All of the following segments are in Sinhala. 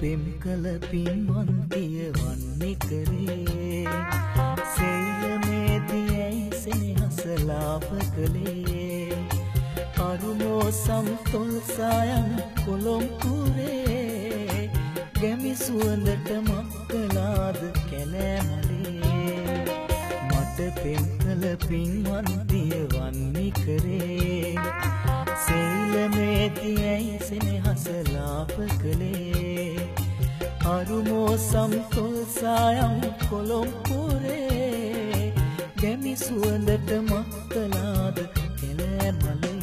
පෙම් කළ පින්වන්තිය වන්නේ කරේ සෙල්ලමේදියයි සෙනහසලාප කළේ. අරුමෝ සම්තොල් සායන් කොළොම්පුරේ ගැමි සුවඳට මක්කලාද කැලෑමලේ මට පෙම් කළ පින්වන්තිය වන්නේ කරේ සෙල්ලමේදියයි සෙනහසලාප කළේ? අරුමෝ සම්තොල් සායම් කොළොම්පුරේ ගැමි සුවඳට මක්කලාද කෙලෑමලේ.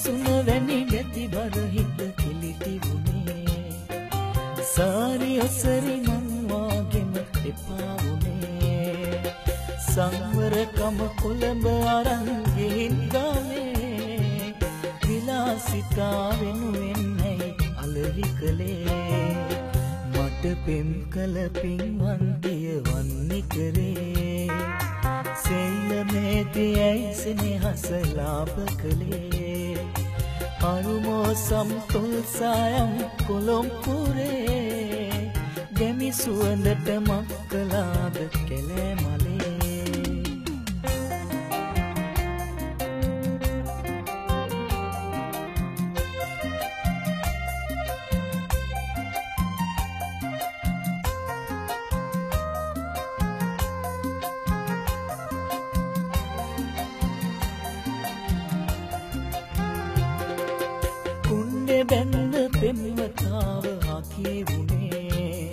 උදසුන වැනි බැති බරහිත කිලිටි වුණේ. සාරි ඔසරි මංවාගෙම එපා වුණේ. සංවරකම කොළඹ අරන් ගිහින් ගානේ. විලාසිතා වෙනුවෙන්නයි අලවි කළේ? මට පෙම් කළ පින්වන්තිය වන්නි කරේ. සෙල්ලමේතියයි සෙනෙහසලාප කළේ? අරුමෝ සම්තුල් සායම් කොළොම්පුරේ. ගැමි සුවඳට මක්කලාද කෙලෑ බැන්ද පෙම්වතාව හකී වුණේ.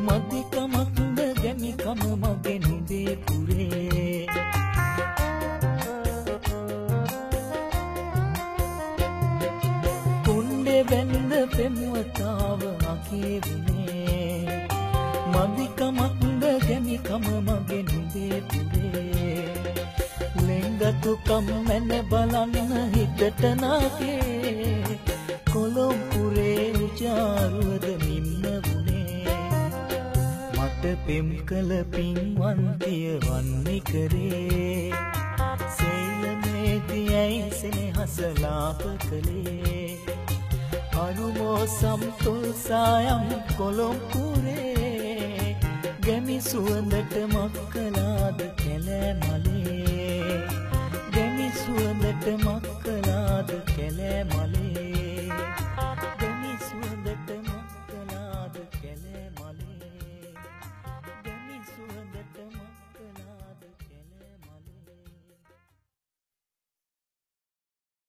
මදිකමක්ද ගැමිකම මගේ නුබේ පුරේ. කුණ්ඩෙ බැන්ද පෙම්වතාව හකී වුණේ. මදිකමක්ද ගැමිකම මගේ නුබේ පුරේ. ලෙංගතුකම් මැන බලන්න හිතට නාගේ පෙම් කළ පින්වන්තිය වන්නේ කරේ. සෙල්ලමේතියයි සෙනෙහසලාප කළේ? අනුමෝ සම්තුල් සායම් කොළොම්පුරේ ගැමි සුවඳට මක්කලාද කැලෑ මලේ. ගැමි සුවඳට මක්කලාද කැ